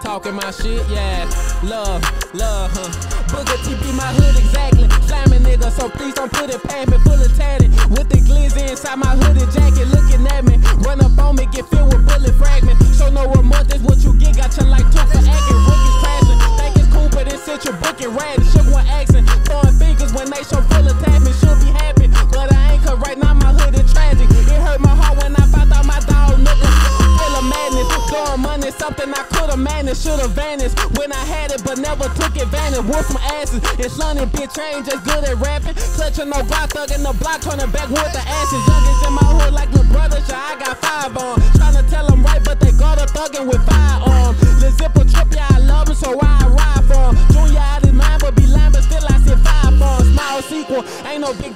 Talking my shit, yeah. Love, love, huh? Booker T be my hood exactly. Slamming nigga, so please don't put it past me. Full of tatted. With the glizzy inside my hooded jacket. Looking at me. Run up on me, get filled with bullet fragments. Show no remorse, that's what you get. Got you like two for acting. Rookies crashing. Think it's cool, but it's sit your book and rad. Shook one accent. Throwing fingers when they show full attachment. I. Should've vanished when I had it, but never took advantage. Whoop some asses. It's London, bitch, ain't just good at rapping. Clutching no block, thugging the block, turning back with the ashes. Youngest in my hood like the brothers, yeah, I got five on. Tryna tell them right, but they got a thugging with firearms.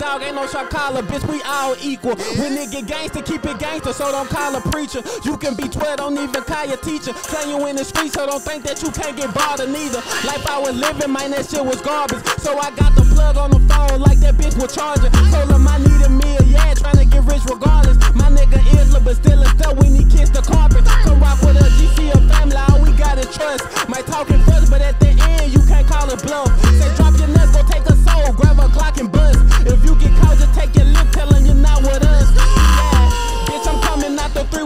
Dog, ain't no shot caller, bitch, we all equal. When it get gangster, keep it gangster, so don't call a preacher. You can be 12, don't even call your teacher. Claim you in the streets, so don't think that you can't get bothered neither. Life I was living, man, that shit was garbage. So I got the plug on the phone like that bitch was charging. Told him I need a meal, yeah, to get rich regardless. My nigga Isla, but still a stud when he kissed the carpet. Come rock with a GC a family, all we got is trust. Might talking first, but at the end, you can't call it bluff.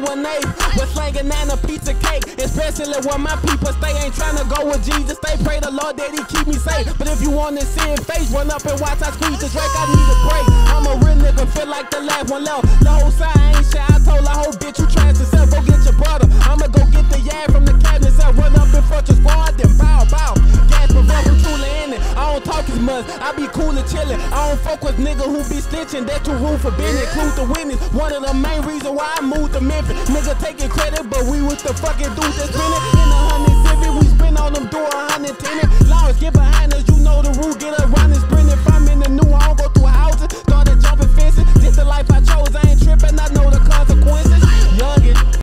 1A. We're slanging and a pizza cake. Especially when my people stay ain't trying to go with Jesus. They pray the Lord that he keep me safe. But if you want to see it face, run up and watch I squeeze the Drake. I need a break. I'm a real nigga, feel like the last one left. The whole side. Cool and chillin'. I don't fuck with nigga who be snitching. That too rude for business. Include the witness. One of the main reasons why I moved to Memphis. Nigga taking credit, but we was the fucking dudes that's